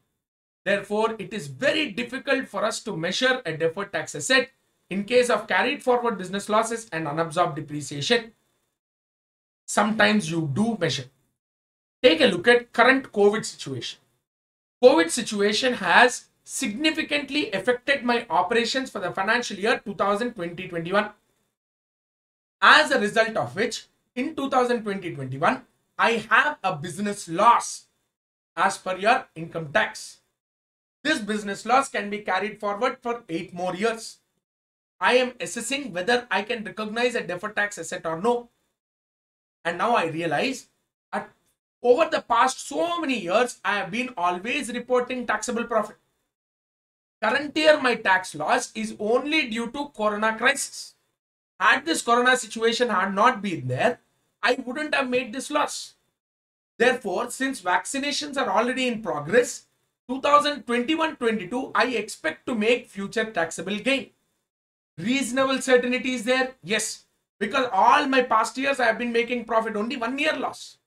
Therefore, it is very difficult for us to measure a deferred tax asset in case of carried forward business losses and unabsorbed depreciation. Sometimes you do measure. Take a look at current COVID situation. COVID situation has significantly affected my operations for the financial year 2020-21. As a result of which, in 2020-21, I have a business loss as per your income tax. This business loss can be carried forward for 8 more years. I am assessing whether I can recognize a deferred tax asset or no. And now I realize over the past so many years, I have been always reporting taxable profit. Current year, my tax loss is only due to corona crisis. Had this corona situation had not been there, I wouldn't have made this loss. Therefore, since vaccinations are already in progress, 2021-22, I expect to make future taxable gain. Reasonable certainty is there? Yes. Because all my past years I have been making profit, only one year loss.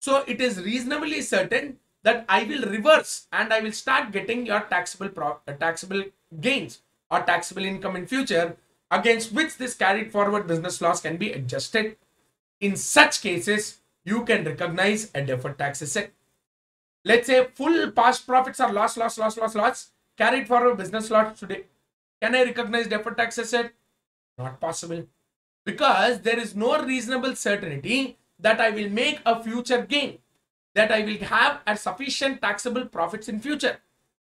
So it is reasonably certain that I will reverse and I will start getting your taxable pro- uh, taxable gains or taxable income in future against which this carried forward business loss can be adjusted. In such cases, you can recognize a deferred tax asset. Let's say full past profits are loss, loss, loss, loss, loss, carried forward business loss today. Can I recognize deferred tax asset? Not possible. Because there is no reasonable certainty that I will make a future gain, that I will have a sufficient taxable profits in future.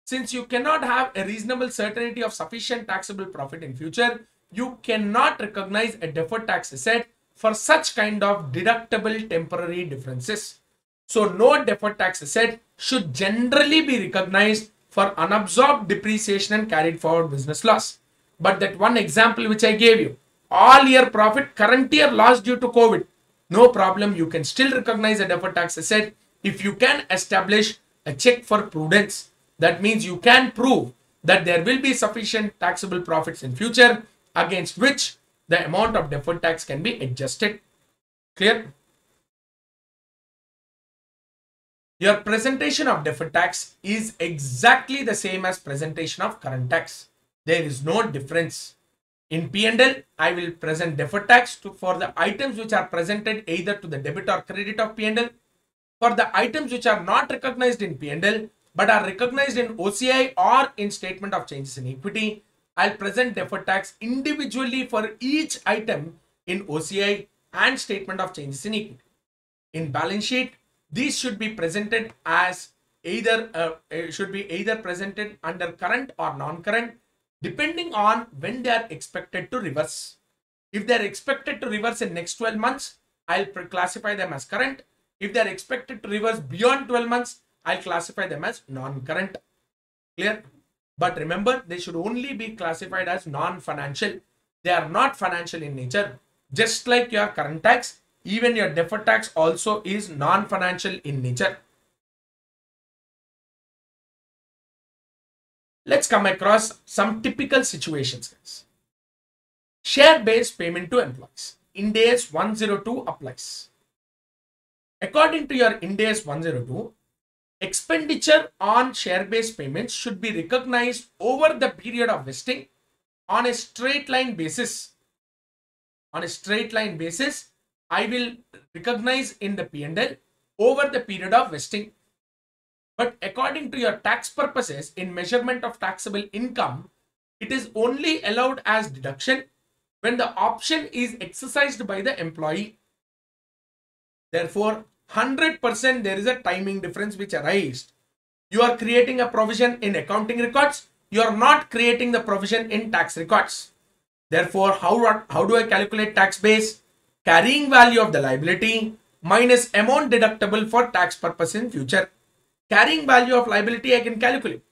Since you cannot have a reasonable certainty of sufficient taxable profit in future, you cannot recognize a deferred tax asset for such kind of deductible temporary differences. So no deferred tax asset should generally be recognized for unabsorbed depreciation and carried forward business loss. But that one example which I gave you, all year profit, current year loss due to COVID, no problem. You can still recognize a deferred tax asset if you can establish a check for prudence. That means you can prove that there will be sufficient taxable profits in future against which the amount of deferred tax can be adjusted. Clear? Your presentation of deferred tax is exactly the same as presentation of current tax. There is no difference. In P&L, I will present deferred tax to, for the items which are presented either to the debit or credit of P&L. For the items which are not recognized in P&L but are recognized in OCI or in statement of changes in equity, I'll present deferred tax individually for each item in OCI and statement of changes in equity. In balance sheet, these should be presented as either uh, uh, should be either presented under current or non-current depending on when they are expected to reverse. If they are expected to reverse in next 12 months, I'll classify them as current. If they are expected to reverse beyond 12 months, I'll classify them as non-current. Clear? But remember, they should only be classified as non-financial. They are not financial in nature. Just like your current tax, even your deferred tax also is non-financial in nature. Let's come across some typical situations. Guys. Share-based payment to employees. Ind AS 102 applies. According to your Ind AS 102, expenditure on share-based payments should be recognized over the period of vesting on a straight line basis. On a straight line basis, I will recognize in the P&L over the period of vesting. But according to your tax purposes in measurement of taxable income, it is only allowed as deduction when the option is exercised by the employee. Therefore, 100% there is a timing difference which arises. You are creating a provision in accounting records. You are not creating the provision in tax records. Therefore, how, how do I calculate tax base? Carrying value of the liability minus amount deductible for tax purpose in future carrying value of liability I can calculate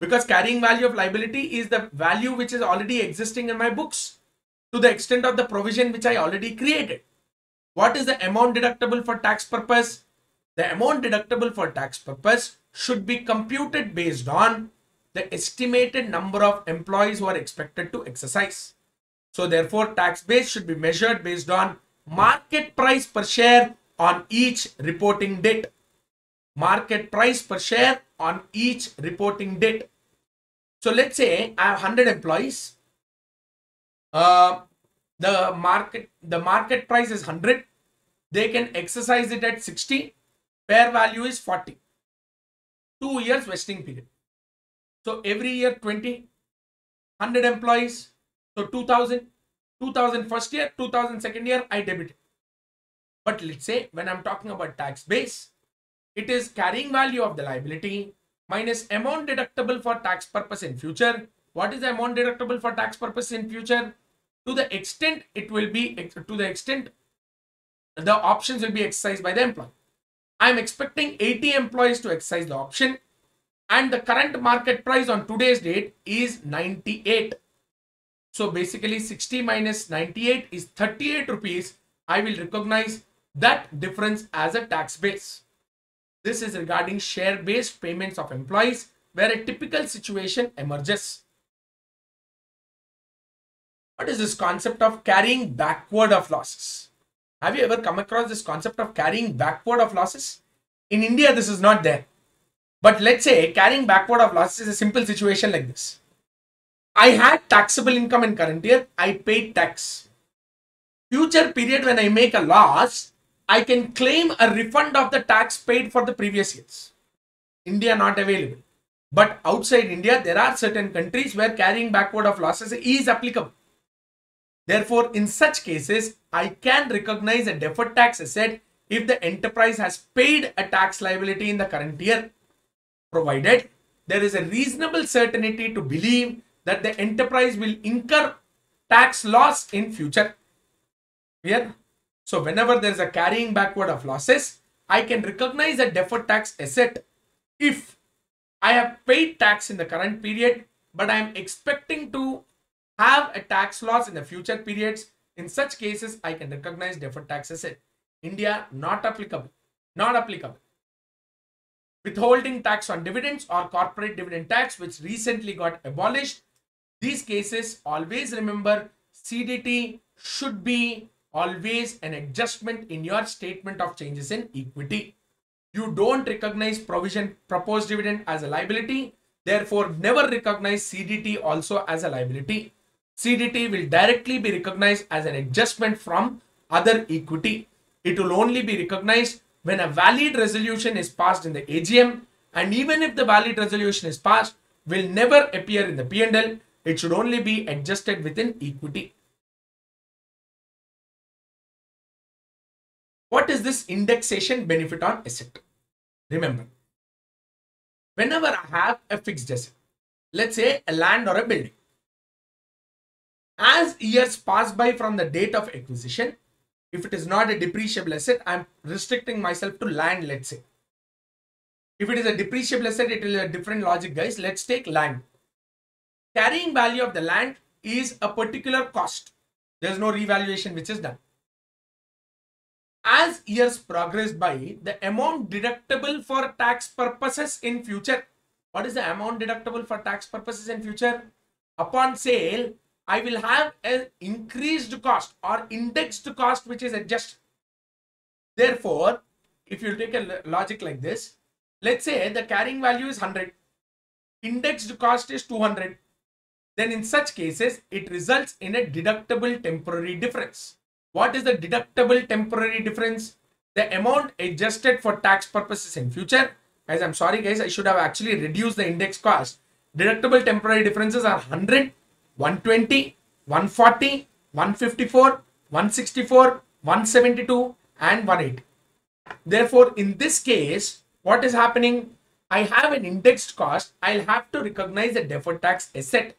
because carrying value of liability is the value which is already existing in my books to the extent of the provision which I already created. What is the amount deductible for tax purpose? The amount deductible for tax purpose should be computed based on the estimated number of employees who are expected to exercise. So therefore tax base should be measured based on market price per share on each reporting date market price per share on each reporting date. So let's say I have 100 employees. Uh, the market the market price is 100. They can exercise it at 60. Fair value is 40. Two years vesting period. So every year 20. 100 employees. So 2000. 2000 first year, 2000 second year, I debit. But let's say when I'm talking about tax base, it is carrying value of the liability minus amount deductible for tax purpose in future. What is the amount deductible for tax purpose in future? To the extent it will be, to the extent the options will be exercised by the employee. I'm expecting 80 employees to exercise the option and the current market price on today's date is 98. So basically 60 minus 98 is 38 rupees. I will recognize that difference as a tax base. This is regarding share based payments of employees where a typical situation emerges. What is this concept of carrying backward of losses? Have you ever come across this concept of carrying backward of losses? In India, this is not there. But let's say carrying backward of losses is a simple situation like this. I had taxable income in current year, I paid tax. Future period when I make a loss, I can claim a refund of the tax paid for the previous years. India not available. But outside India, there are certain countries where carrying backward of losses is applicable. Therefore, in such cases, I can recognize a deferred tax asset if the enterprise has paid a tax liability in the current year, provided there is a reasonable certainty to believe that the enterprise will incur tax loss in future. Clear? So whenever there is a carrying backward of losses, I can recognize a deferred tax asset if I have paid tax in the current period, but I am expecting to have a tax loss in the future periods. In such cases, I can recognize deferred tax asset. India, not applicable. Not applicable. Withholding tax on dividends or corporate dividend tax, which recently got abolished. These cases, always remember CDT should be always an adjustment in your statement of changes in equity. You don't recognize provision proposed dividend as a liability. Therefore, never recognize CDT also as a liability. CDT will directly be recognized as an adjustment from other equity. It will only be recognized when a valid resolution is passed in the AGM and even if the valid resolution is passed, will never appear in the P&L. It should only be adjusted within equity. What is this indexation benefit on asset? Remember, whenever I have a fixed asset, let's say a land or a building, as years pass by from the date of acquisition, if it is not a depreciable asset, I'm restricting myself to land, let's say. If it is a depreciable asset, it is a different logic, guys. Let's take land. Carrying value of the land is a particular cost. There's no revaluation which is done as years progress by, the amount deductible for tax purposes in future. What is the amount deductible for tax purposes in future? Upon sale, I will have an increased cost or indexed cost which is adjusted. Therefore, if you take a logic like this, let's say the carrying value is 100, indexed cost is 200. Then in such cases, it results in a deductible temporary difference. What is the deductible temporary difference? The amount adjusted for tax purposes in future. Guys, I'm sorry guys, I should have actually reduced the index cost. Deductible temporary differences are 100, 120, 140, 154, 164, 172 and 180. Therefore, in this case, what is happening? I have an indexed cost. I'll have to recognize a deferred tax asset.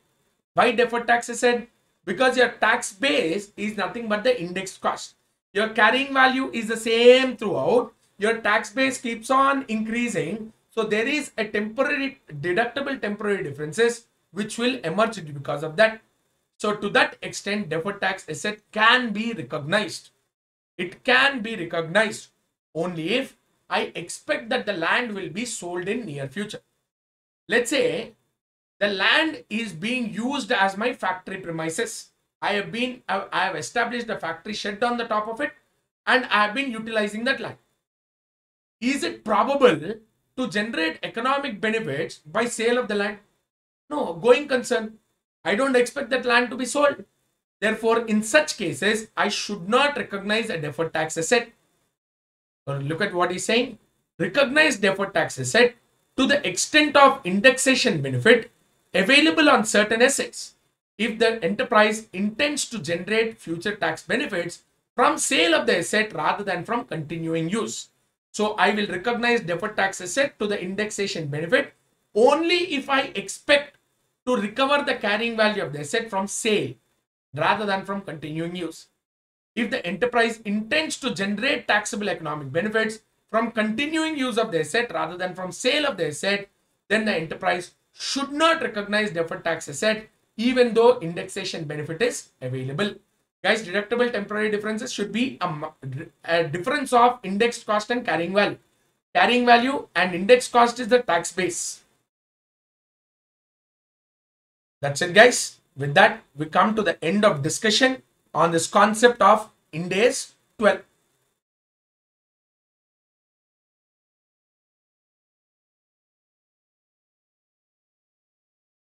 Why deferred tax asset? Because your tax base is nothing but the indexed cost. Your carrying value is the same throughout. Your tax base keeps on increasing. So there is a temporary deductible temporary differences which will emerge because of that. So to that extent, deferred tax asset can be recognized. It can be recognized only if I expect that the land will be sold in near future. Let's say the land is being used as my factory premises. I have been, I have established a factory shed on the top of it and I have been utilizing that land. Is it probable to generate economic benefits by sale of the land? No, going concern. I don't expect that land to be sold. Therefore, in such cases, I should not recognize a deferred tax asset. Look at what he's saying. Recognize deferred tax asset to the extent of indexation benefit available on certain assets if the enterprise intends to generate future tax benefits from sale of the asset rather than from continuing use. So I will recognize deferred tax asset to the indexation benefit only if I expect to recover the carrying value of the asset from sale rather than from continuing use. If the enterprise intends to generate taxable economic benefits from continuing use of the asset rather than from sale of the asset, then the enterprise should not recognize deferred tax asset even though indexation benefit is available. Guys, deductible temporary differences should be a, a difference of indexed cost and carrying value. Carrying value and index cost is the tax base. That's it, guys. With that, we come to the end of discussion on this concept of Ind AS 12.